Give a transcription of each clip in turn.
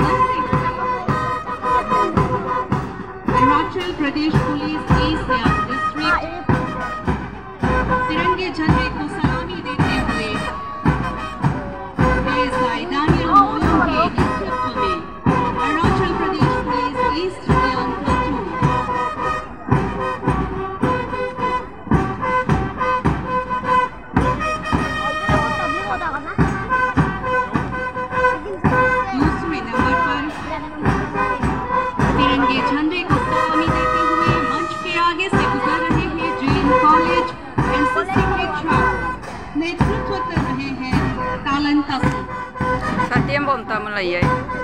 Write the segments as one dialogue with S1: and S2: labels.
S1: आगे police Arunachal Pradesh tiempo está me la llevo.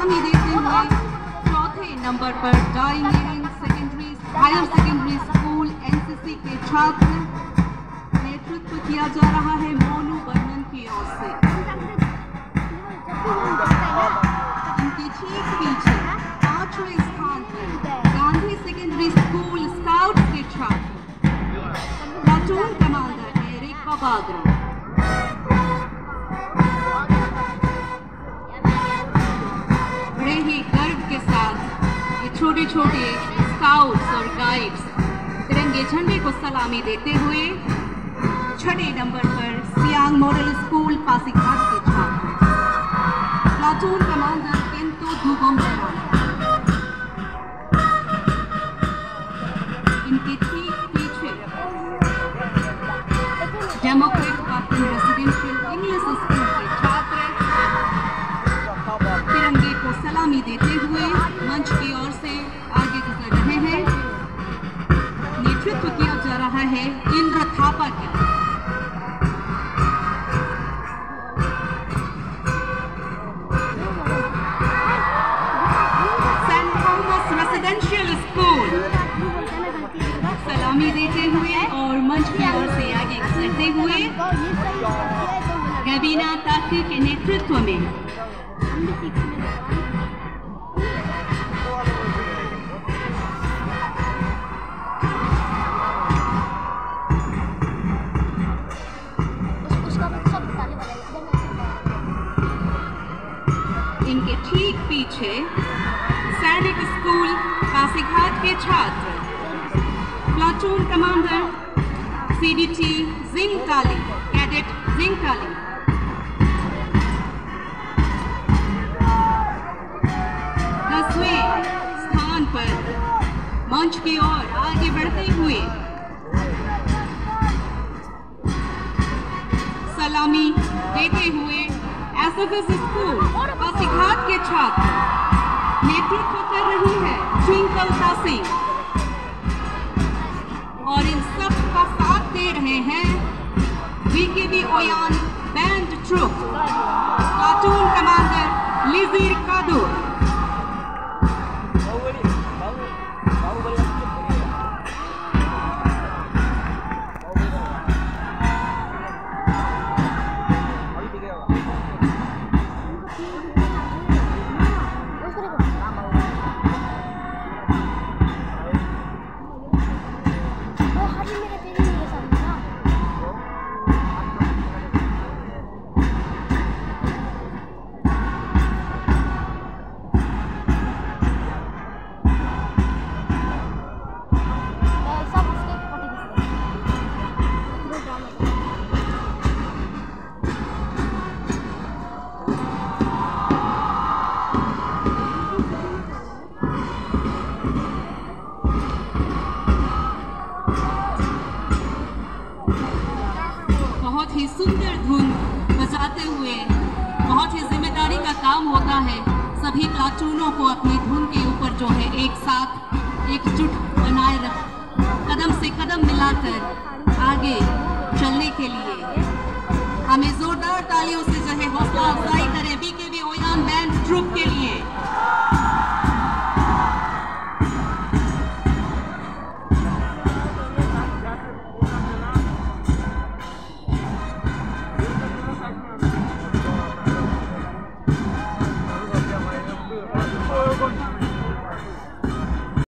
S1: सलामी देते हुए चौथे नंबर पर Daying secondary higher secondary school NCC के छात्र। नेतृत्व किया जा रहा है मोनू वर्मन की ओर से। इनके ठीक पीछे पाँचवें स्थान पर गांधी सेकेंडरी स्कूल स्काउट के छात्र। प्लाटून कमांडर एरिक बाबाग्रा छोटे स्काउट्स और गाइड्स तिरंगे झंडे को सलामी देते हुए छठे नंबर पर सियांग मॉडल स्कूल पासीघाट के छात्र। प्लाटून कमांडर किंतु धूपम इनके रहा है, इंद्र थापा स्कूल सलामी देते हुए और मंच की ओर से आगे गुजरते हुए, गबीना ताकि के नेतृत्व में। इनके ठीक पीछे सैनिक स्कूल पासीघाट के छात्र platoon commander CDT Jing Kali cadet Jing Kali दसवें स्थान पर मंच की ओर आगे बढ़ते हुए सलामी देते हुए स्कूल, पासीघाट के छात्र। नेतृत्व कर रही है ट्विंकल सिंह और इन सब का साथ दे रहे हैं वीकेबी ओयान बैंड ट्रुप कार्टून कमांडर लिजीर कादुर धुन बजाते हुए बहुत ही ज़िम्मेदारी का काम होता है। सभी कार्टूनों को अपनी धुन के ऊपर जो है एक साथ एकजुट बनाए रख, कदम से कदम मिलाकर आगे चलने के लिए। हमें जोरदार तालियों से जो है हौसला अफजाई करें। बीकेबी ओयान बैंड ट्रुप के लिए।